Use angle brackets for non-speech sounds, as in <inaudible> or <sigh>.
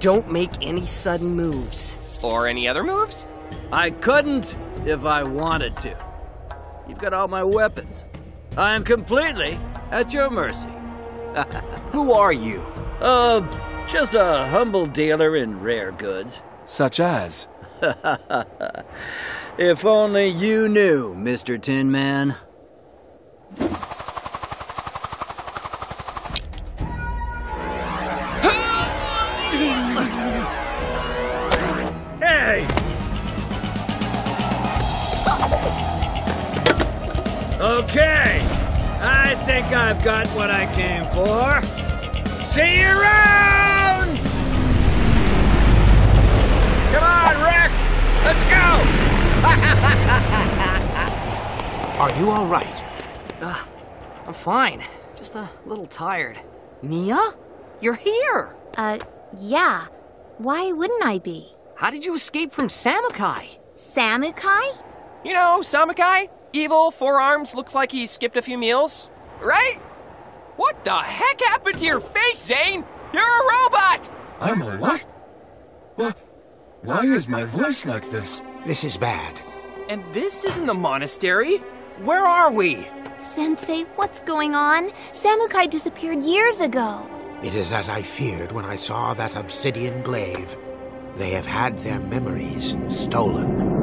don't make any sudden moves. Or any other moves? I couldn't if I wanted to. You've got all my weapons. I am completely at your mercy. <laughs> Who are you? Uh, just a humble dealer in rare goods. Such as? <laughs> If only you knew, Mr. Tin Man. Okay, I think I've got what I came for. See you around! Come on, Rex! Let's go! <laughs> Are you all right? I'm fine. Just a little tired. Nya? You're here! Uh, yeah. Why wouldn't I be? How did you escape from Samukai? Samukai? You know, Samukai? Evil, four arms, looks like he skipped a few meals. Right? What the heck happened to your face, Zane? You're a robot! I'm a what? What? Why is my voice like this? This is bad. And this isn't the monastery. Where are we? Sensei, what's going on? Samukai disappeared years ago. It is as I feared when I saw that obsidian glaive. They have had their memories stolen.